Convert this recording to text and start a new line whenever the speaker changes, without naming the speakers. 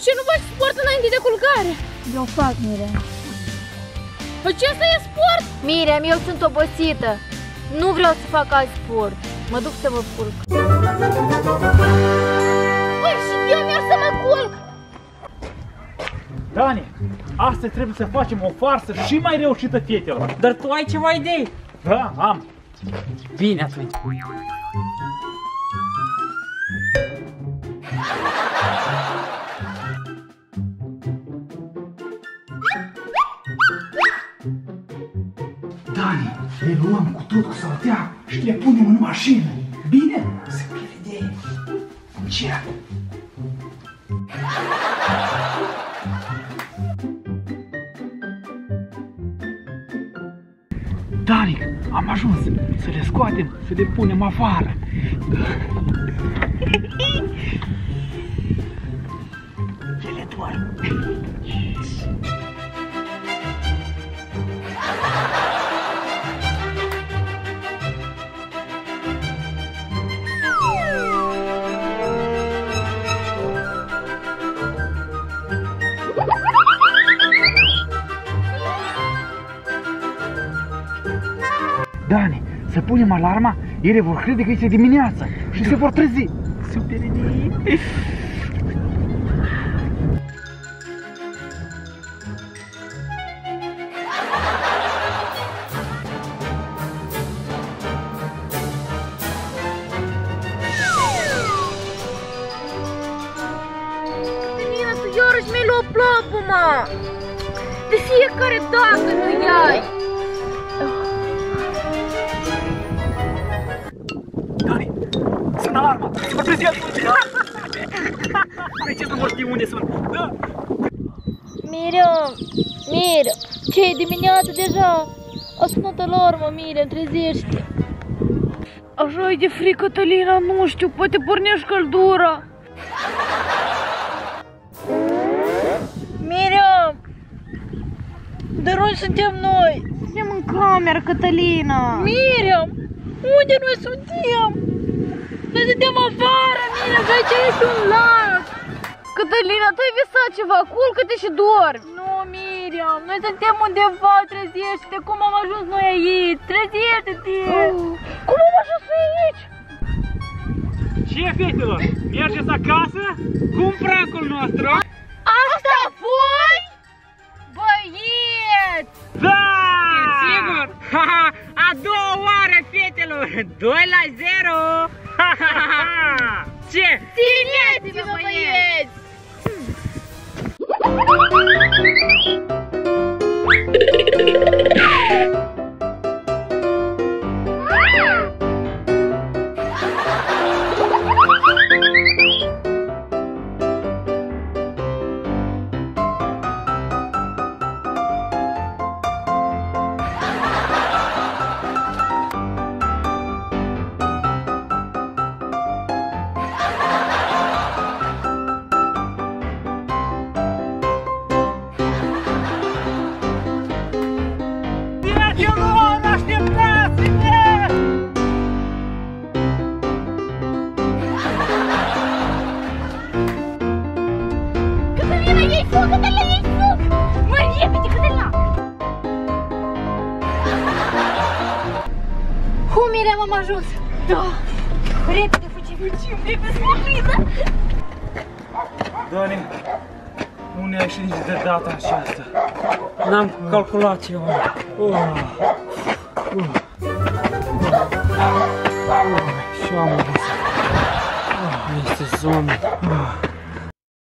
de ce nu faci sport înainte de culcare?
Eu fac, Miriam.
Păi ce asta e sport?
Miriam, eu sunt obosită. Nu vreau să fac alt sport. Mă duc să mă culc.
Păi și eu mi-ar să mă culc.
Dani, astăzi trebuie să facem o farsă și mai reușită fetelor.
Dar tu ai ceva idei?
Da, am.
Bine atunci.
Le luăm cu tot cu saltea și le punem în mașină. Bine? Super idee. Ce? Dani, am ajuns să le scoatem, să le punem afară. Ele doar. Dani, să punem alarma, ele vor crede că este dimineață și se vor trezi. Super idee!
Cătălina, tu iarăși mi-ai luat plapuma. De fiecare dată nu iai.
Sunt alarma! Se vor trezi atunci! De ce să vor ști unde sunt? Da!
Miriam, Miriam, ce e dimineață deja? A sunat alarma, Miriam, trezește.
Așa e de frică, Cătălina, nu știu, poate pornești căldura.
Miriam! Dar unde suntem noi? Suntem în cameră, Cătălina.
Miriam, unde noi suntem? Noi suntem afară, Miriam, și aici este un lac. Cătălina, tu ai visat ceva, culcă-te și dormi.
Nu, Miriam, noi suntem undeva, trezește-te, cum am ajuns noi aici? Trezește-te!
Cum am ajuns noi aici?
Ce, fetelor? Mergeți acasă?
Cum prancul nostru?
Asta foi?
Băieți!
Da!
Sigur! Ha, ha, A doua oară, fetelor! 2 la 0! Ha, ha, ha, ha. Ce?
Țineți-vă, băieți!
Fetelor,
Miriam, am ajuns! Da! Repede, fugim!
Fugim, repede, mașină!
Dani, nu ne-a ieșit nici de data aceasta.
N-am calculat ceva. Uh. Uh. Uh. Și am obosat. Uh. Este somn. Uh.